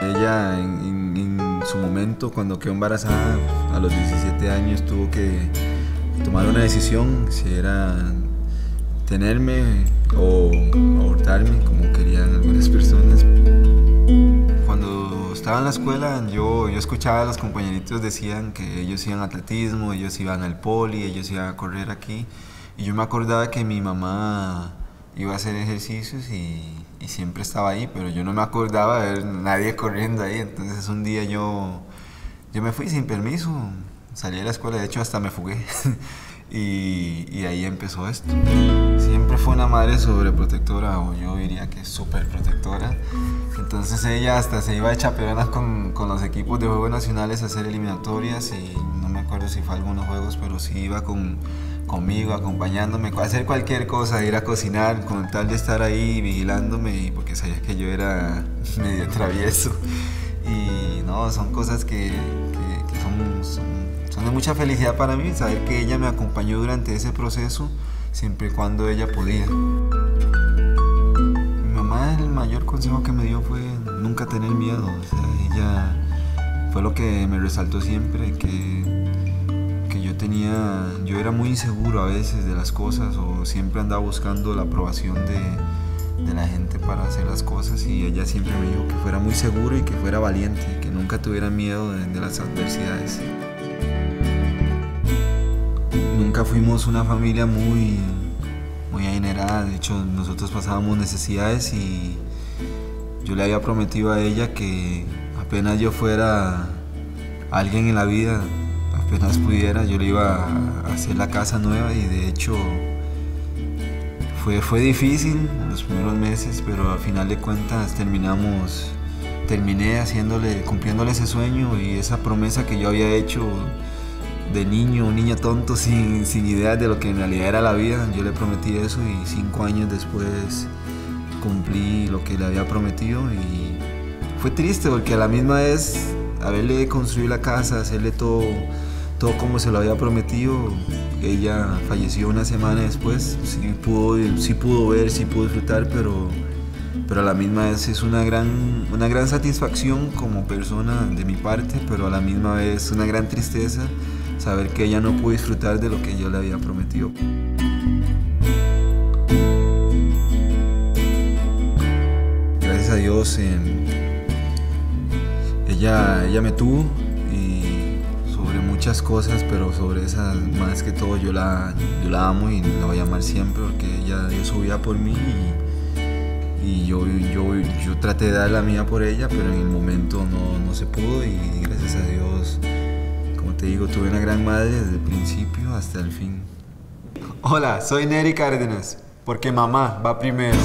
Ella en, su momento, cuando quedó embarazada, a los 17 años, tuvo que tomar una decisión, si era tenerme o abortarme, como querían algunas personas. Cuando estaba en la escuela, yo, yo escuchaba a los compañeritos decían que ellos iban a atletismo, ellos iban al poli, ellos iban a correr aquí. Y yo me acordaba que mi mamá iba a hacer ejercicios y, y siempre estaba ahí, pero yo no me acordaba de ver nadie corriendo ahí. Entonces un día yo, yo me fui sin permiso, salí de la escuela, de hecho hasta me fugué. y, y, ahí empezó esto. Siempre fue una madre sobreprotectora, o yo diría que súper protectora. Entonces ella hasta se iba a chaperonas con, con los equipos de Juegos Nacionales a hacer eliminatorias y no me acuerdo si fue algunos juegos, pero sí iba con, conmigo, acompañándome, hacer cualquier cosa, ir a cocinar, con tal de estar ahí vigilándome, porque sabía que yo era medio travieso. Y no, son cosas que, son de mucha felicidad para mí saber que ella me acompañó durante ese proceso, siempre y cuando ella podía. Mi mamá el mayor consejo que me dio fue nunca tener miedo. O sea, ella fue lo que me resaltó siempre, que, yo tenía, yo era muy inseguro a veces de las cosas o siempre andaba buscando la aprobación de, de la gente para hacer las cosas y ella siempre me dijo que fuera muy seguro y que fuera valiente, que nunca tuviera miedo de, de las adversidades nunca fuimos una familia muy, muy adinerada. De hecho, nosotros pasábamos necesidades y yo le había prometido a ella que apenas yo fuera alguien en la vida, apenas pudiera, yo le iba a hacer la casa nueva y de hecho fue, fue difícil los primeros meses, pero al final de cuentas terminamos, terminé haciéndole, cumpliéndole ese sueño y esa promesa que yo había hecho de niño, un niño tonto sin, sin ideas de lo que en realidad era la vida. Yo le prometí eso y cinco años después cumplí lo que le había prometido y fue triste porque a la misma vez haberle construido la casa, hacerle todo, todo como se lo había prometido, ella falleció una semana después, sí pudo, sí pudo ver, sí pudo disfrutar, pero, pero a la misma vez es una gran, una gran satisfacción como persona de mi parte, pero a la misma vez una gran tristeza saber que ella no pudo disfrutar de lo que yo le había prometido. Gracias a Dios ella, ella me tuvo muchas cosas, pero sobre esas más que todo yo la, yo la amo y la voy a amar siempre porque ella dio su por mí y, yo, yo, yo traté de dar la mía por ella, pero en el momento no, no se pudo y gracias a Dios te digo, tuve una gran madre desde el principio hasta el fin. Hola, soy Neri Cárdenas, porque mamá va primero.